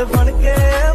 ਪਾਗਲ ਬਣ ਕੇ